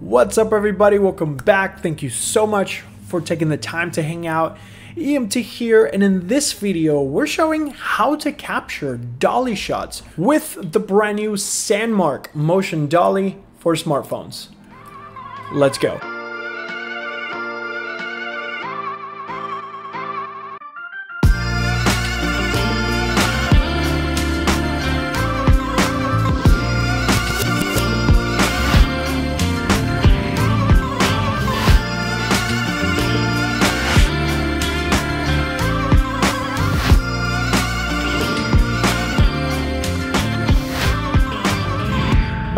What's up, everybody? Welcome back. Thank you so much for taking the time to hang out. EMT here, and in this video, we're showing how to capture dolly shots with the brand new Sandmarc Motion Dolly for smartphones. Let's go.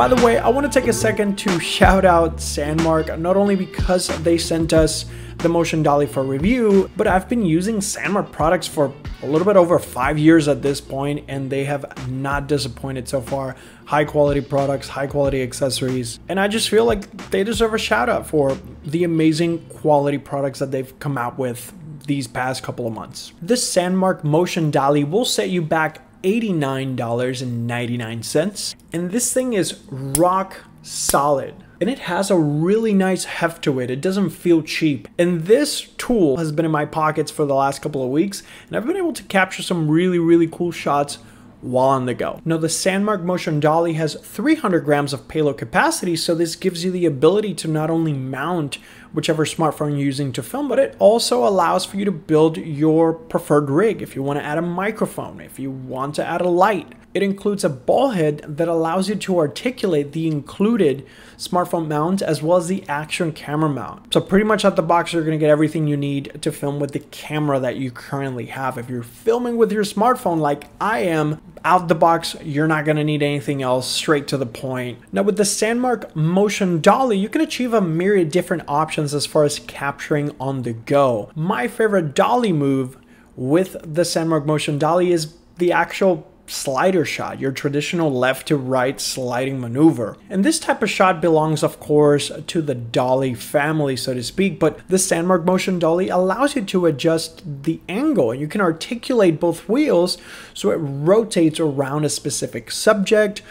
By the way, I want to take a second to shout out Sandmarc, not only because they sent us the Motion Dolly for review, but I've been using Sandmarc products for a little bit over five years at this point, and they have not disappointed so far. High quality products, high quality accessories, and I just feel like they deserve a shout out for the amazing quality products that they've come out with these past couple of months. This Sandmarc Motion Dolly will set you back $89.99. And this thing is rock solid. And it has a really nice heft to it. It doesn't feel cheap. And this tool has been in my pockets for the last couple of weeks. And I've been able to capture some really, really cool shots while on the go. Now the Sandmarc Motion Dolly has 300 grams of payload capacity, so this gives you the ability to not only mount whichever smartphone you're using to film, but it also allows for you to build your preferred rig if you want to add a microphone, if you want to add a light. It includes a ball head that allows you to articulate the included smartphone mount as well as the action camera mount. So pretty much out the box, you're gonna get everything you need to film with the camera that you currently have. If you're filming with your smartphone like I am, out the box, you're not gonna need anything else, straight to the point. Now with the Sandmarc Motion Dolly, you can achieve a myriad different options as far as capturing on the go. My favorite dolly move with the Sandmarc Motion Dolly is the actual slider shot, your traditional left to right sliding maneuver. And this type of shot belongs, of course, to the dolly family, so to speak, but the Sandmarc Motion Dolly allows you to adjust the angle and you can articulate both wheels so it rotates around a specific subject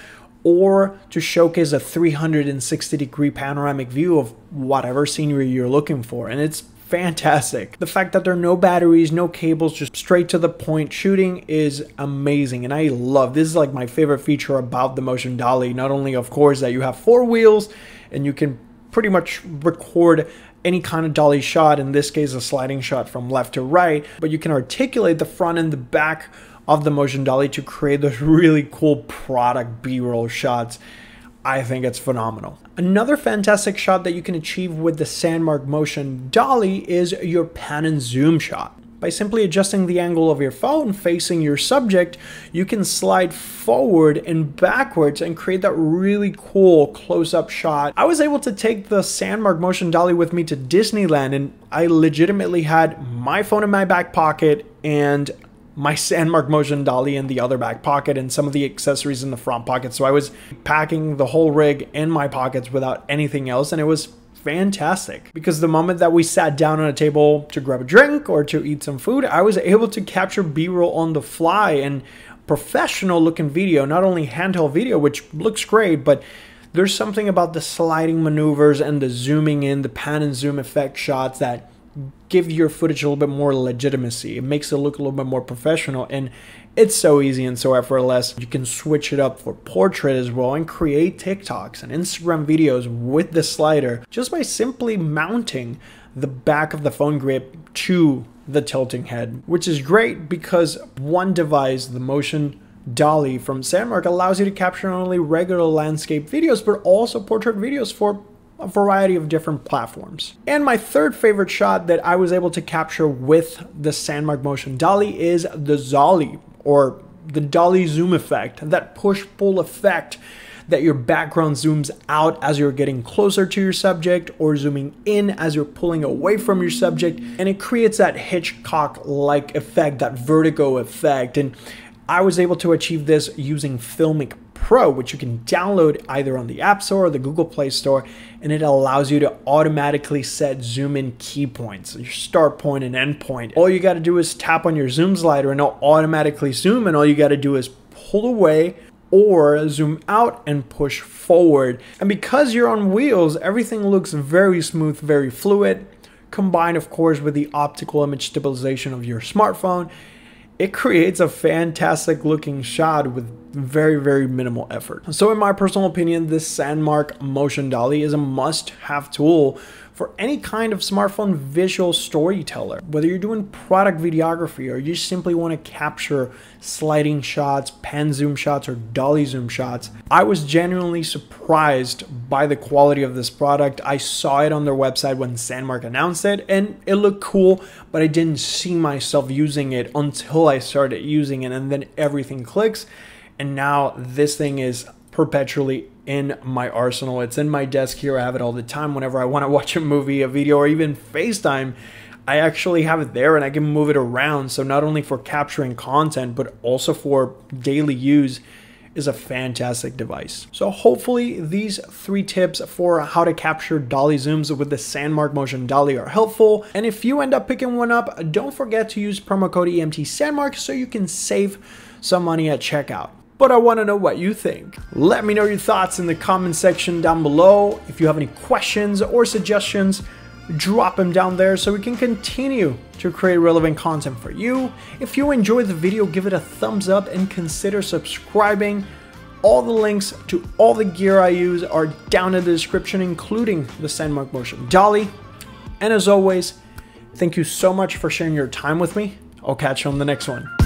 or to showcase a 360 degree panoramic view of whatever scenery you're looking for. And it's fantastic. The fact that there are no batteries, no cables, just straight to the point shooting is amazing. And I love this is like my favorite feature about the Motion Dolly. Not only, of course, that you have four wheels and you can pretty much record any kind of dolly shot, in this case, a sliding shot from left to right, but you can articulate the front and the back of the Motion Dolly to create those really cool product B-roll shots. I think it's phenomenal. Another fantastic shot that you can achieve with the Sandmarc Motion Dolly is your pan and zoom shot. By simply adjusting the angle of your phone facing your subject, you can slide forward and backwards and create that really cool close-up shot. I was able to take the Sandmarc Motion Dolly with me to Disneyland and I legitimately had my phone in my back pocket and my Sandmarc Motion Dolly in the other back pocket and some of the accessories in the front pocket. So I was packing the whole rig in my pockets without anything else and it was fantastic because the moment that we sat down on a table to grab a drink or to eat some food, I was able to capture B-roll on the fly and professional looking video, not only handheld video, which looks great, but there's something about the sliding maneuvers and the zooming in, the pan and zoom effect shots that give your footage a little bit more legitimacy. It makes it look a little bit more professional and it's so easy and so effortless. You can switch it up for portrait as well and create TikToks and Instagram videos with the slider just by simply mounting the back of the phone grip to the tilting head, which is great because one device, the motion Dolly from Sandmarc allows you to capture not only regular landscape videos, but also portrait videos for a variety of different platforms. And my third favorite shot that I was able to capture with the Sandmarc Motion Dolly is the Zolly, or the Dolly zoom effect, that push-pull effect that your background zooms out as you're getting closer to your subject or zooming in as you're pulling away from your subject and it creates that Hitchcock like effect that vertigo effect and I was able to achieve this using Filmic Pro, which you can download either on the App Store or the Google Play Store, and it allows you to automatically set zoom in key points, your start point and end point. All you got to do is tap on your zoom slider and it'll automatically zoom, and all you got to do is pull away, or zoom out and push forward. And because you're on wheels, everything looks very smooth, very fluid, combined of course with the optical image stabilization of your smartphone it creates a fantastic looking shot with very, very minimal effort. So in my personal opinion, this Sandmarc Motion Dolly is a must have tool for any kind of smartphone visual storyteller. Whether you're doing product videography or you simply want to capture sliding shots, pan zoom shots, or dolly zoom shots, I was genuinely surprised by the quality of this product. I saw it on their website when Sandmarc announced it and it looked cool, but I didn't see myself using it until I started using it and then everything clicks. And now this thing is perpetually in my arsenal. It's in my desk here. I have it all the time whenever I want to watch a movie, a video, or even FaceTime. I actually have it there and I can move it around. So not only for capturing content, but also for daily use is a fantastic device. So hopefully these three tips for how to capture dolly zooms with the Sandmarc Motion Dolly are helpful. And if you end up picking one up, don't forget to use promo code EMT Sandmarc so you can save some money at checkout but I want to know what you think. Let me know your thoughts in the comment section down below. If you have any questions or suggestions, drop them down there so we can continue to create relevant content for you. If you enjoyed the video, give it a thumbs up and consider subscribing. All the links to all the gear I use are down in the description, including the Sandmarc Motion Dolly. And as always, thank you so much for sharing your time with me. I'll catch you on the next one.